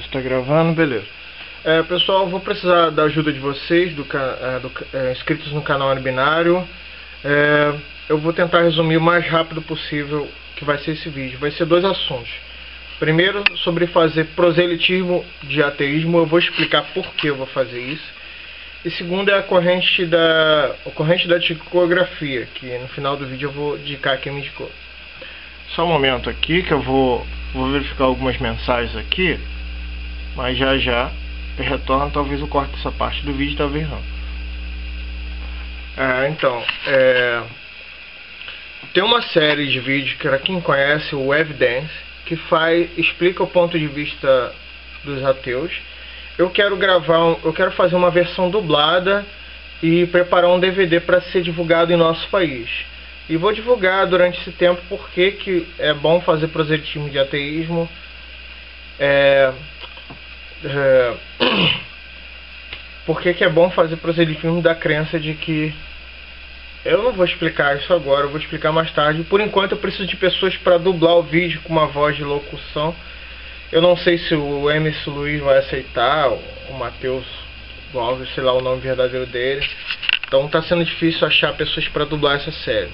Está gravando, beleza. É, pessoal, vou precisar da ajuda de vocês, do, é, do é, inscritos no canal Binário. É, eu vou tentar resumir o mais rápido possível que vai ser esse vídeo. Vai ser dois assuntos. Primeiro, sobre fazer proselitismo de ateísmo. Eu vou explicar por que eu vou fazer isso. E segundo é a corrente da, a corrente da tipografia, que no final do vídeo eu vou indicar quem me indicou. Só um momento aqui que eu vou, vou verificar algumas mensagens aqui. Mas já já retorna, talvez eu corte essa parte do vídeo, talvez não. É, então, é, tem uma série de vídeos que para quem conhece o Evidence, que faz, explica o ponto de vista dos ateus. Eu quero gravar, eu quero fazer uma versão dublada e preparar um DVD para ser divulgado em nosso país. E vou divulgar durante esse tempo porque que é bom fazer proselitismo de ateísmo. É, é, por que, que é bom fazer proselitismo da crença de que eu não vou explicar isso agora, eu vou explicar mais tarde. Por enquanto eu preciso de pessoas para dublar o vídeo com uma voz de locução. Eu não sei se o Emerson Luiz vai aceitar, o Matheus Alves, sei lá o nome verdadeiro dele. Então está sendo difícil achar pessoas para dublar essa série.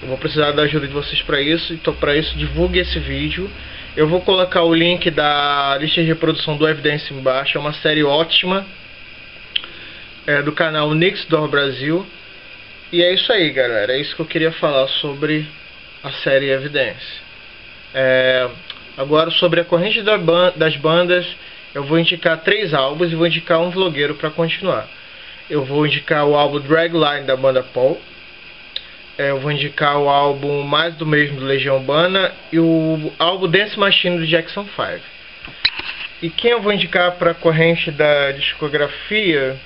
Eu vou precisar da ajuda de vocês para isso, então para isso divulgue esse vídeo. Eu vou colocar o link da lista de reprodução do Evidência embaixo. É uma série ótima é, do canal Nixdor Brasil. E é isso aí, galera. É isso que eu queria falar sobre a série Evidência. É, agora, sobre a corrente das bandas, eu vou indicar três álbuns e vou indicar um vlogueiro para continuar. Eu vou indicar o álbum Dragline da banda Paul é, eu vou indicar o álbum Mais do Mesmo do Legião Urbana e o álbum Dance Machine do Jackson 5. E quem eu vou indicar para a corrente da discografia?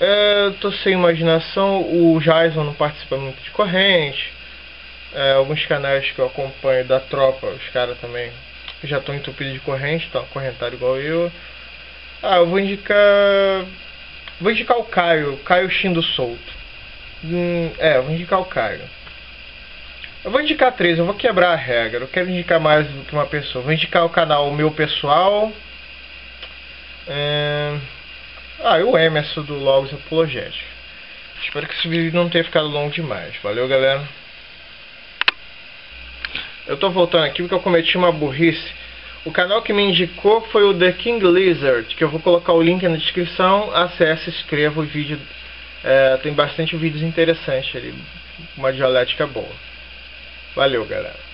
É, eu tô sem imaginação, o Jason não participa muito de corrente. É, alguns canais que eu acompanho da tropa, os caras também já estão entupidos de corrente, estão correntário igual eu. Ah, eu vou indicar. Vou indicar o Caio, Caio Chindo Solto. Hum, é, eu vou indicar o Caio. Eu vou indicar três, eu vou quebrar a regra. Eu quero indicar mais do que uma pessoa. Vou indicar o canal meu pessoal. É... Ah, e o Emerson do Logos Apologético. Espero que esse vídeo não tenha ficado longo demais. Valeu, galera. Eu tô voltando aqui porque eu cometi uma burrice. O canal que me indicou foi o The King Lizard, que eu vou colocar o link na descrição. Acesse, inscreva o vídeo é, tem bastante vídeos interessantes ali, uma dialética boa. Valeu, galera.